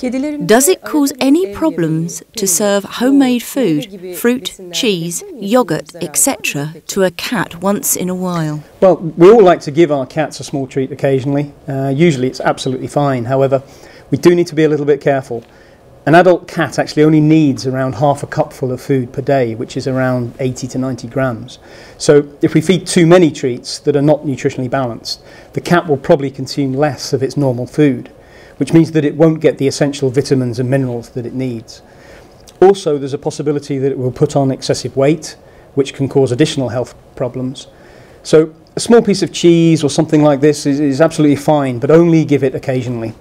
Does it cause any problems to serve homemade food, fruit, cheese, yogurt, etc., to a cat once in a while? Well, we all like to give our cats a small treat occasionally. Uh, usually it's absolutely fine. However, we do need to be a little bit careful. An adult cat actually only needs around half a cupful of food per day, which is around 80 to 90 grams. So if we feed too many treats that are not nutritionally balanced, the cat will probably consume less of its normal food, which means that it won't get the essential vitamins and minerals that it needs. Also, there's a possibility that it will put on excessive weight, which can cause additional health problems. So a small piece of cheese or something like this is, is absolutely fine, but only give it occasionally.